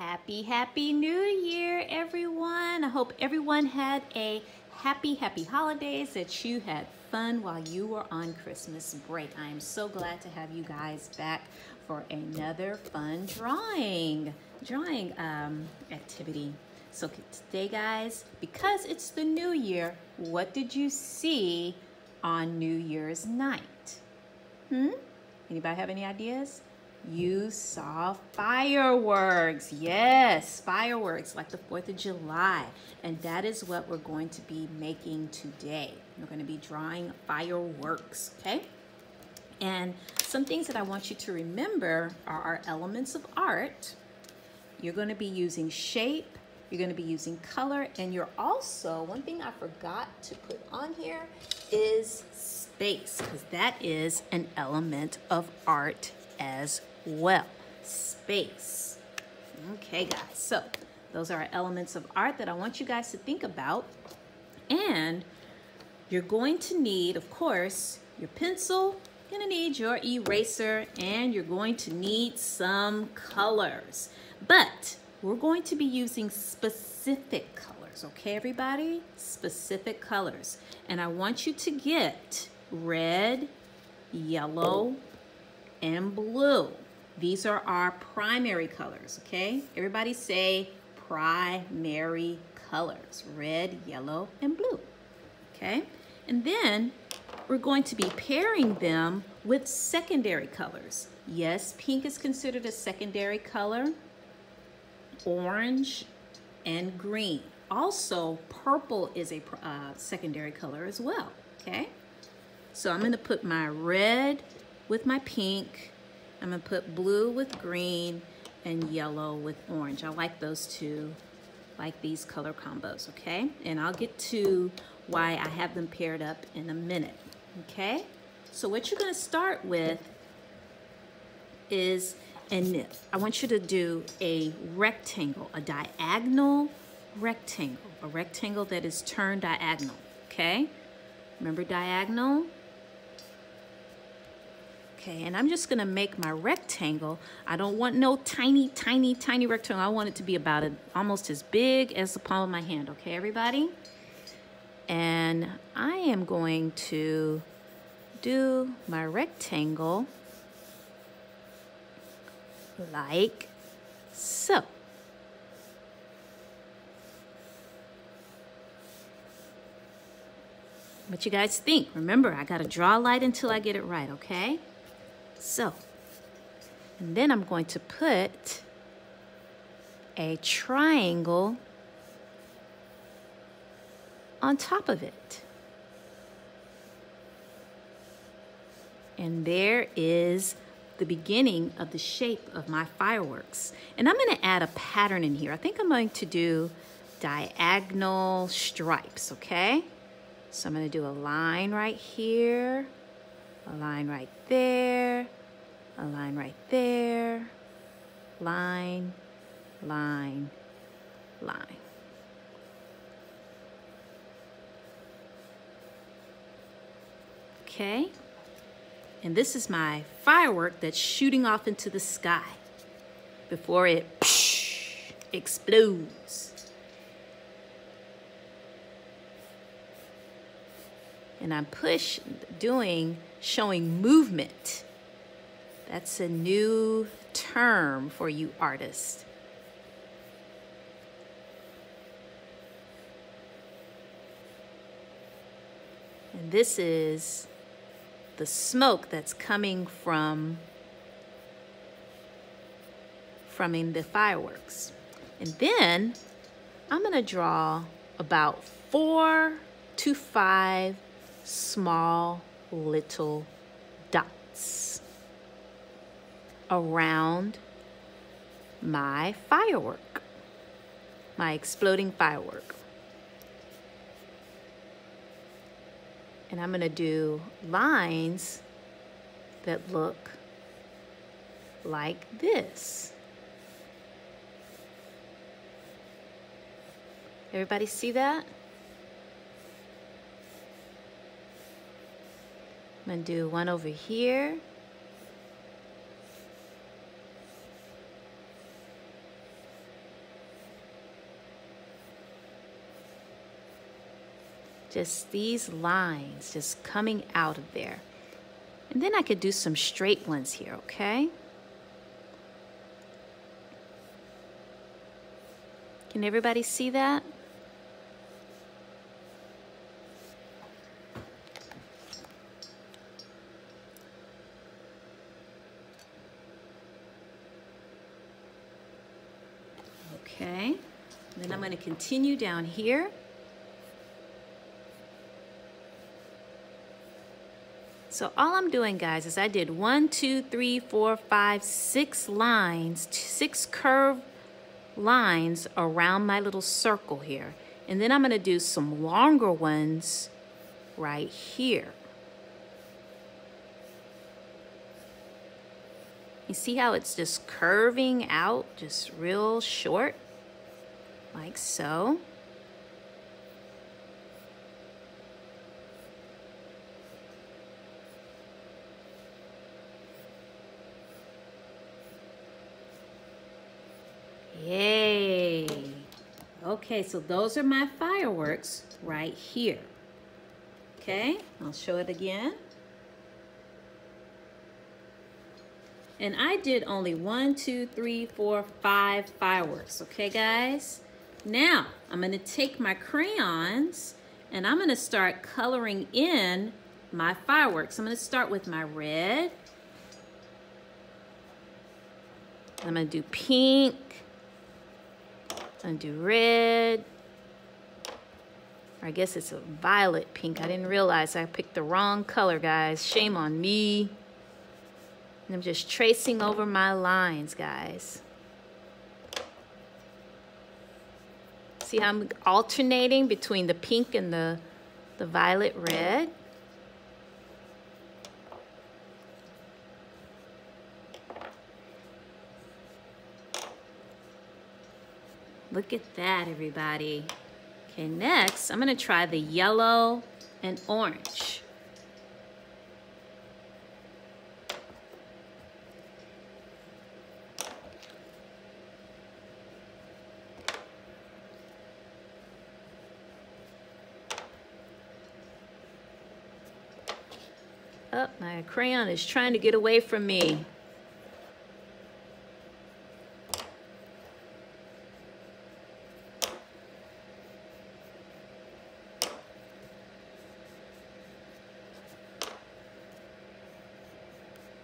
Happy, happy new year, everyone. I hope everyone had a happy, happy holidays, that you had fun while you were on Christmas break. I am so glad to have you guys back for another fun drawing, drawing um, activity. So today, guys, because it's the new year, what did you see on New Year's night? Hmm? Anybody have any ideas? You saw fireworks. Yes, fireworks like the 4th of July. And that is what we're going to be making today. We're going to be drawing fireworks, okay? And some things that I want you to remember are our elements of art. You're going to be using shape, you're going to be using color, and you're also, one thing I forgot to put on here is space, because that is an element of art as well. Space. Okay, guys. So those are elements of art that I want you guys to think about. And you're going to need, of course, your pencil, you're gonna need your eraser, and you're going to need some colors. But we're going to be using specific colors, okay, everybody? Specific colors. And I want you to get red, yellow, and blue. These are our primary colors, okay? Everybody say primary colors, red, yellow, and blue, okay? And then we're going to be pairing them with secondary colors. Yes, pink is considered a secondary color, orange and green. Also, purple is a uh, secondary color as well, okay? So I'm gonna put my red with my pink, I'm gonna put blue with green and yellow with orange. I like those two, like these color combos, okay? And I'll get to why I have them paired up in a minute, okay? So what you're gonna start with is, and I want you to do a rectangle, a diagonal rectangle, a rectangle that is turned diagonal, okay? Remember diagonal? Okay, and I'm just gonna make my rectangle. I don't want no tiny, tiny, tiny rectangle. I want it to be about a, almost as big as the palm of my hand, okay, everybody? And I am going to do my rectangle like so. What you guys think? Remember, I gotta draw light until I get it right, okay? So, and then I'm going to put a triangle on top of it. And there is the beginning of the shape of my fireworks. And I'm gonna add a pattern in here. I think I'm going to do diagonal stripes, okay? So I'm gonna do a line right here, a line right there, a line right there, line, line, line. Okay, and this is my firework that's shooting off into the sky before it explodes. and I'm push doing showing movement. That's a new term for you artists. And this is the smoke that's coming from from in the fireworks. And then I'm gonna draw about four to five small little dots around my firework, my exploding firework. And I'm going to do lines that look like this. Everybody see that? I'm gonna do one over here. Just these lines just coming out of there. And then I could do some straight ones here, okay? Can everybody see that? Okay, then I'm going to continue down here. So all I'm doing, guys, is I did one, two, three, four, five, six lines, six curved lines around my little circle here. And then I'm going to do some longer ones right here. You see how it's just curving out, just real short, like so. Yay. Okay, so those are my fireworks right here. Okay, I'll show it again. And I did only one, two, three, four, five fireworks. Okay, guys? Now, I'm going to take my crayons and I'm going to start coloring in my fireworks. I'm going to start with my red. I'm going to do pink. I'm to do red. I guess it's a violet pink. I didn't realize I picked the wrong color, guys. Shame on me. And I'm just tracing over my lines, guys. See how I'm alternating between the pink and the, the violet red? Look at that, everybody. Okay, next, I'm gonna try the yellow and orange. Oh, my crayon is trying to get away from me.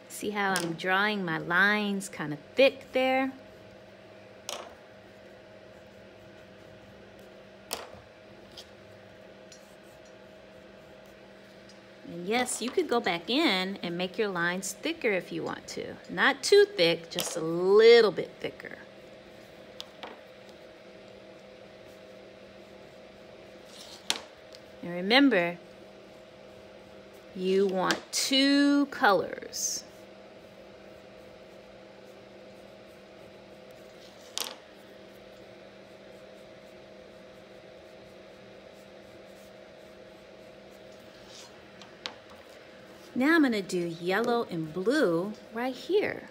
See how I'm drawing my lines kind of thick there? Yes, you could go back in and make your lines thicker if you want to. Not too thick, just a little bit thicker. And remember, you want two colors. Now I'm going to do yellow and blue right here.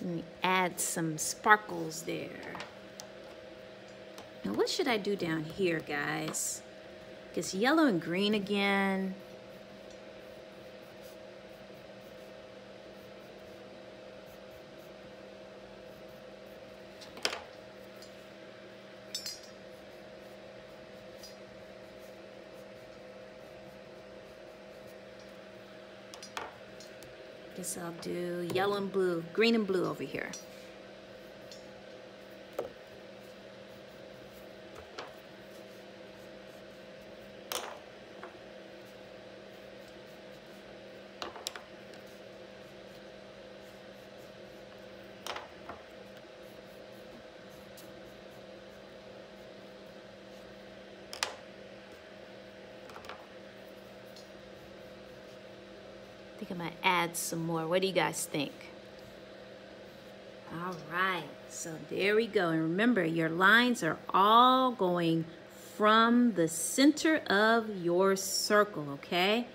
Let me add some sparkles there. Now what should I do down here, guys? Because yellow and green again. Guess I'll do yellow and blue, green and blue over here. Think I might add some more. What do you guys think? All right, so there we go. And remember, your lines are all going from the center of your circle, okay?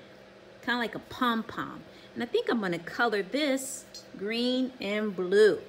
Kind of like a pom-pom. And I think I'm gonna color this green and blue.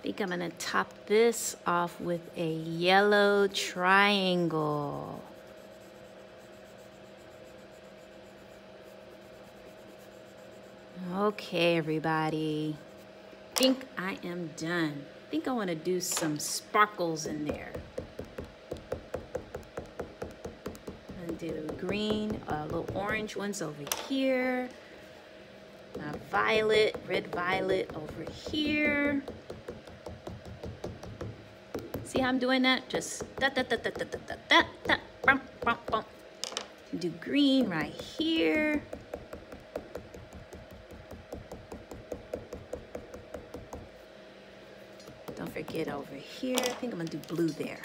I think I'm gonna top this off with a yellow triangle. Okay, everybody. I think I am done. I think I wanna do some sparkles in there. I'm gonna do green, uh, little orange ones over here. Violet, red violet over here. See how I'm doing that? Just da da da da da da da da da bump bump bump. Do green right here. Don't forget over here. I think I'm gonna do blue there.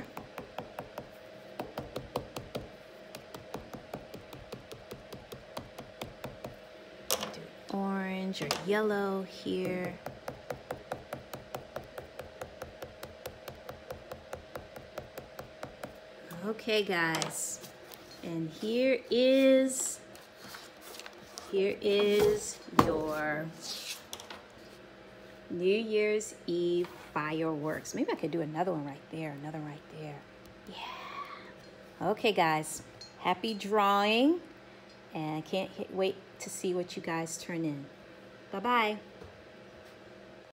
Do orange or yellow here. Okay, guys. And here is, here is your New Year's Eve fireworks. Maybe I could do another one right there, another right there. Yeah. Okay, guys. Happy drawing. And I can't wait to see what you guys turn in. Bye-bye.